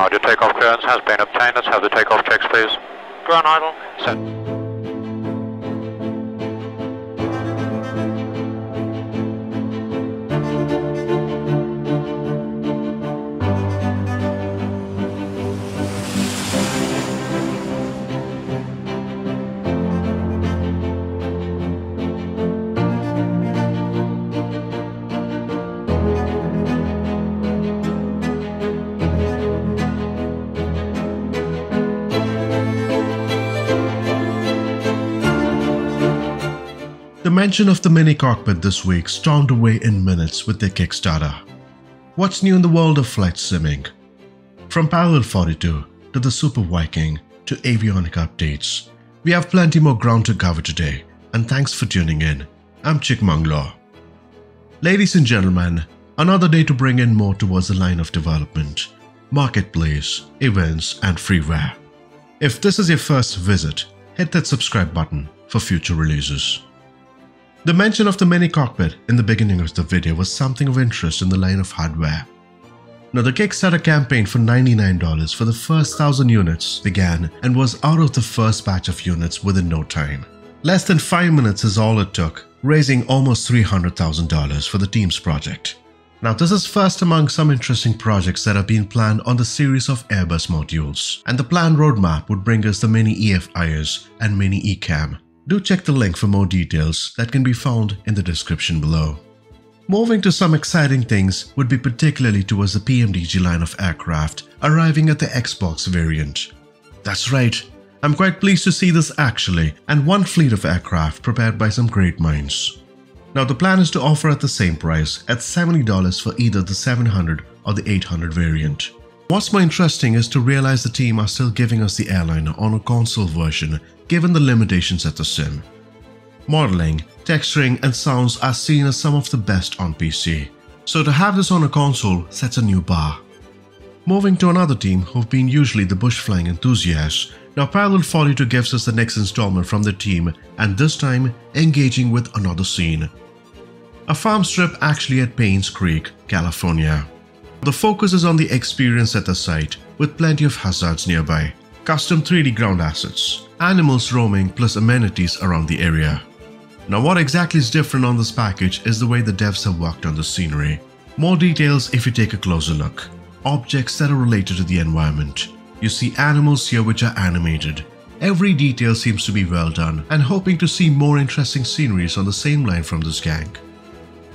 Audio takeoff clearance has been obtained. Let's have the takeoff checks, please. Ground idle. Set. Mention of the mini cockpit this week stormed away in minutes with their Kickstarter. What's new in the world of flight simming? From Parallel 42 to the Super Viking to avionic updates, we have plenty more ground to cover today, and thanks for tuning in. I'm Chick Chikmanglo. Ladies and gentlemen, another day to bring in more towards the line of development, marketplace, events, and freeware. If this is your first visit, hit that subscribe button for future releases. The mention of the mini cockpit in the beginning of the video was something of interest in the line of hardware. Now the Kickstarter campaign for $99 for the first 1000 units began and was out of the first batch of units within no time. Less than 5 minutes is all it took, raising almost $300,000 for the team's project. Now this is first among some interesting projects that have been planned on the series of Airbus modules, and the planned roadmap would bring us the mini EFIS and mini ECAM, do check the link for more details that can be found in the description below. Moving to some exciting things would be particularly towards the PMDG line of aircraft arriving at the Xbox variant. That's right, I'm quite pleased to see this actually, and one fleet of aircraft prepared by some great minds. Now the plan is to offer at the same price at $70 for either the 700 or the 800 variant. What's more interesting is to realize the team are still giving us the airliner on a console version given the limitations at the sim. Modeling, texturing and sounds are seen as some of the best on PC, so to have this on a console sets a new bar. Moving to another team who've been usually the bush flying enthusiasts, now Parallel 42 gives us the next installment from the team and this time engaging with another scene. A farm strip actually at Paynes Creek, California. The focus is on the experience at the site, with plenty of hazards nearby, custom 3D ground assets, animals roaming plus amenities around the area. Now what exactly is different on this package is the way the devs have worked on the scenery. More details if you take a closer look. Objects that are related to the environment. You see animals here which are animated. Every detail seems to be well done and hoping to see more interesting sceneries on the same line from this gang.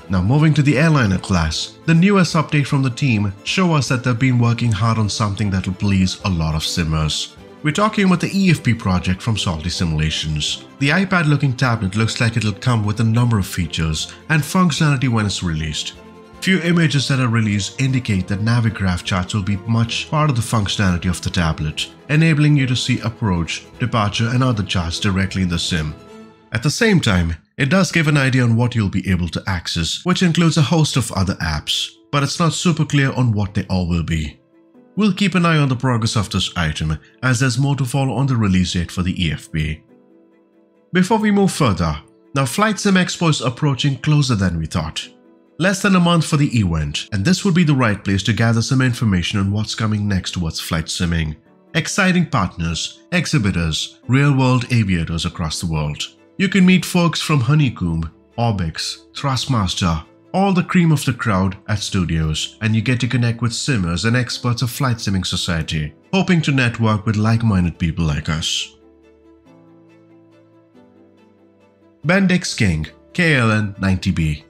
Now moving to the airliner class, the newest update from the team show us that they've been working hard on something that'll please a lot of simmers. We're talking about the EFB project from Salty Simulations. The iPad looking tablet looks like it'll come with a number of features and functionality when it's released. Few images that are released indicate that Navigraph charts will be much part of the functionality of the tablet, enabling you to see approach, departure and other charts directly in the sim. At the same time, it does give an idea on what you'll be able to access, which includes a host of other apps, but it's not super clear on what they all will be. We'll keep an eye on the progress of this item as there's more to follow on the release date for the EFB. Before we move further, now Flight Sim Expo is approaching closer than we thought. Less than a month for the event, and this would be the right place to gather some information on what's coming next towards flight simming. Exciting partners, exhibitors, real-world aviators across the world. You can meet folks from Honeycomb, Orbx, Thrustmaster, all the cream of the crowd at studios, and you get to connect with simmers and experts of Flight Simming Society, hoping to network with like-minded people like us. Bendix King KLN 90B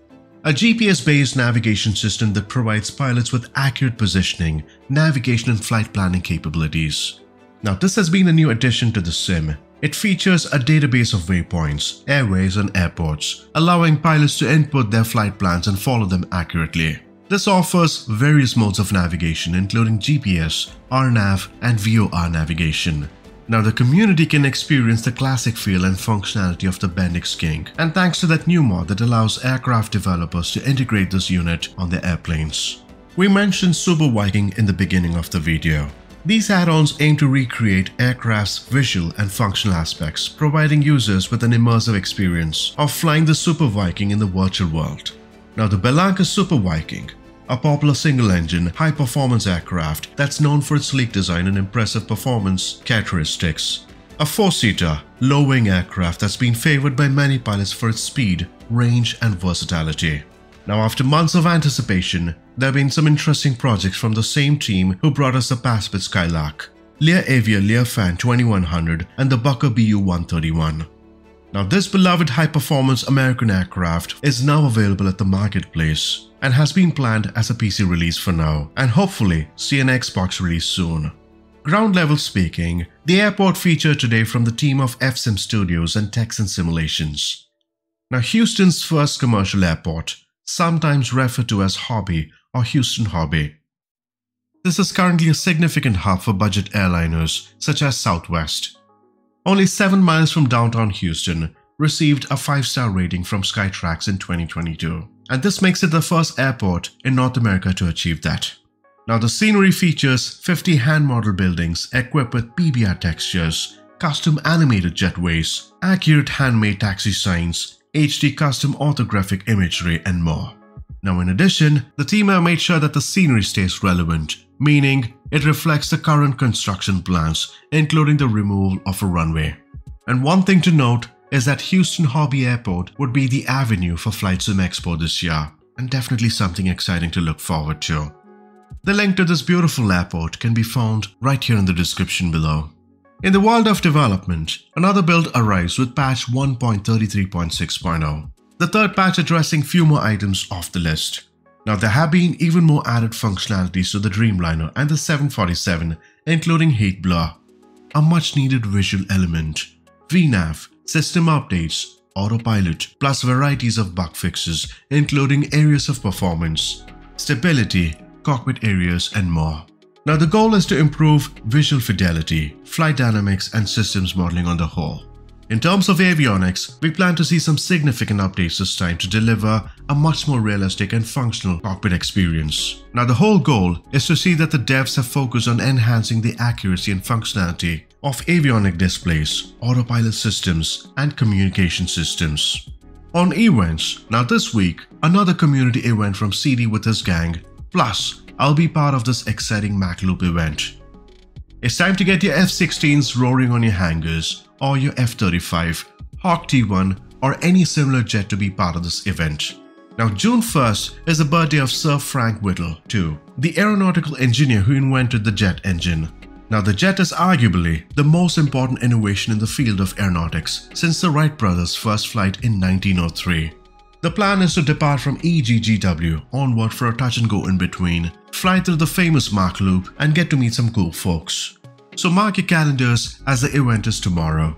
a GPS-based navigation system that provides pilots with accurate positioning, navigation and flight planning capabilities. Now this has been a new addition to the sim it features a database of waypoints, airways and airports, allowing pilots to input their flight plans and follow them accurately. This offers various modes of navigation including GPS, RNAV and VOR navigation. Now the community can experience the classic feel and functionality of the Bendix King and thanks to that new mod that allows aircraft developers to integrate this unit on their airplanes. We mentioned Super Viking in the beginning of the video. These add-ons aim to recreate aircraft's visual and functional aspects, providing users with an immersive experience of flying the Super Viking in the virtual world. Now the Bellanca Super Viking a popular single-engine, high-performance aircraft that's known for its sleek design and impressive performance characteristics. A four-seater, low-wing aircraft that's been favored by many pilots for its speed, range and versatility. Now after months of anticipation, there have been some interesting projects from the same team who brought us the Paspit Skylark, Lear Avia Learfan 2100 and the Bucker BU-131. Now this beloved high-performance American aircraft is now available at the marketplace and has been planned as a PC release for now and hopefully see an Xbox release soon. Ground level speaking, the airport featured today from the team of FSIM Studios and Texan Simulations. Now Houston's first commercial airport, sometimes referred to as Hobby or Houston Hobby. This is currently a significant hub for budget airliners such as Southwest. Only 7 miles from downtown Houston, received a 5-star rating from Skytrax in 2022, and this makes it the first airport in North America to achieve that. Now the scenery features 50 hand-model buildings equipped with PBR textures, custom animated jetways, accurate handmade taxi signs, HD custom orthographic imagery and more. Now in addition, the team have made sure that the scenery stays relevant, meaning it reflects the current construction plans, including the removal of a runway. And one thing to note is that Houston Hobby Airport would be the avenue for Flight Sim Expo this year, and definitely something exciting to look forward to. The link to this beautiful airport can be found right here in the description below. In the world of development, another build arrives with patch 1.33.6.0, the third patch addressing few more items off the list. Now there have been even more added functionalities to the Dreamliner and the 747, including heat blur, a much needed visual element, VNAV, system updates, autopilot, plus varieties of bug fixes, including areas of performance, stability, cockpit areas, and more. Now the goal is to improve visual fidelity, flight dynamics and systems modeling on the whole. In terms of avionics, we plan to see some significant updates this time to deliver a much more realistic and functional cockpit experience. Now the whole goal is to see that the devs have focused on enhancing the accuracy and functionality of avionic displays, autopilot systems and communication systems. On events, now this week, another community event from CD with his gang, plus I'll be part of this exciting Mach Loop event. It's time to get your F-16s roaring on your hangars or your F-35, Hawk T1 or any similar jet to be part of this event. Now June 1st is the birthday of Sir Frank Whittle too, the aeronautical engineer who invented the jet engine. Now the jet is arguably the most important innovation in the field of aeronautics since the Wright brothers' first flight in 1903. The plan is to depart from EGGW onward for a touch and go in between, fly through the famous Mach Loop and get to meet some cool folks. So mark your calendars as the event is tomorrow.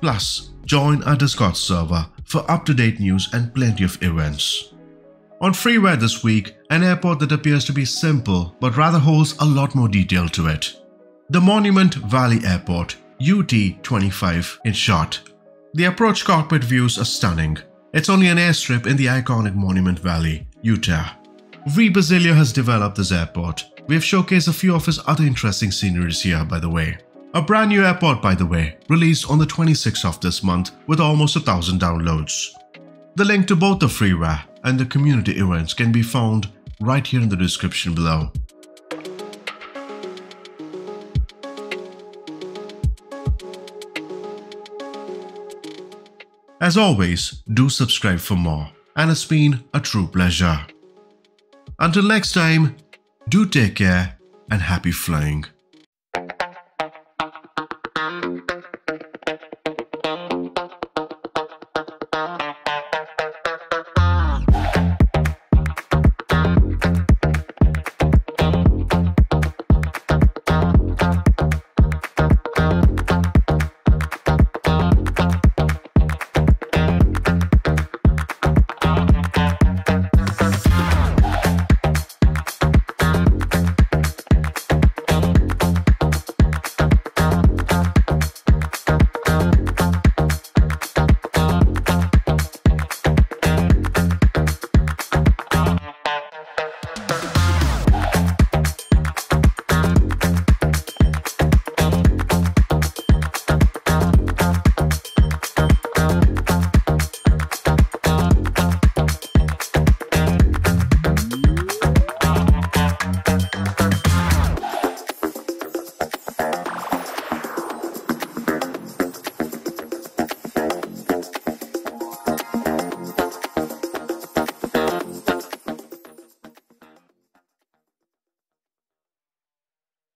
Plus, join our Discord server for up-to-date news and plenty of events. On freeware this week, an airport that appears to be simple but rather holds a lot more detail to it. The Monument Valley Airport, UT-25 in short. The approach cockpit views are stunning, it's only an airstrip in the iconic Monument Valley, Utah. V Basilio has developed this airport. We have showcased a few of his other interesting sceneries here, by the way. A brand new airport, by the way, released on the 26th of this month with almost a thousand downloads. The link to both the freeware and the community events can be found right here in the description below. As always, do subscribe for more, and it's been a true pleasure. Until next time, do take care and happy flying.